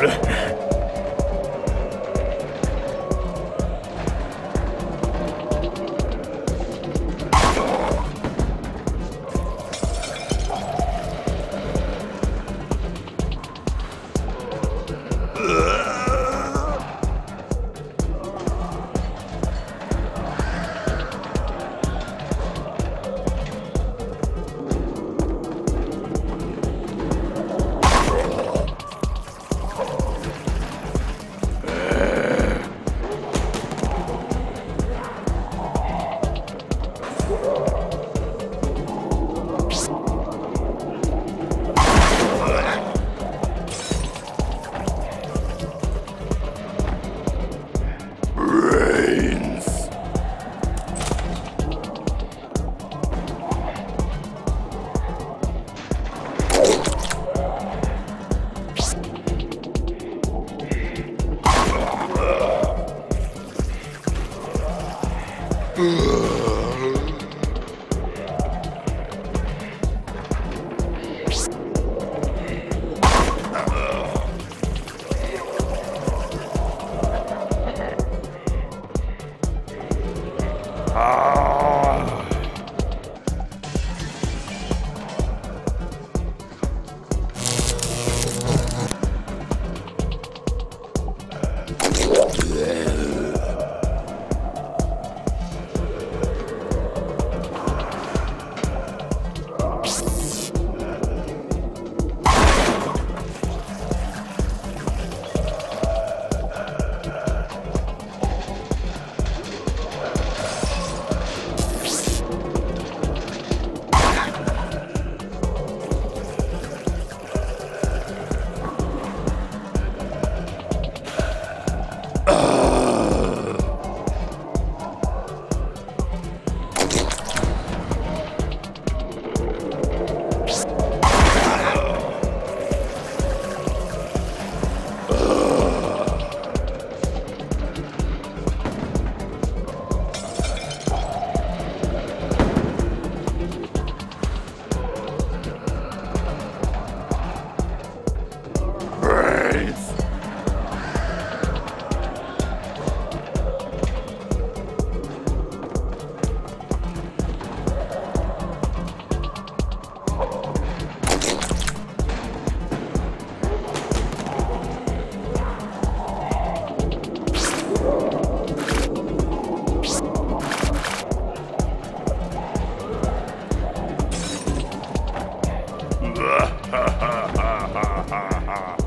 不是 Uh. Brains.